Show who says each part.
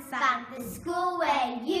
Speaker 1: and fun. The school where you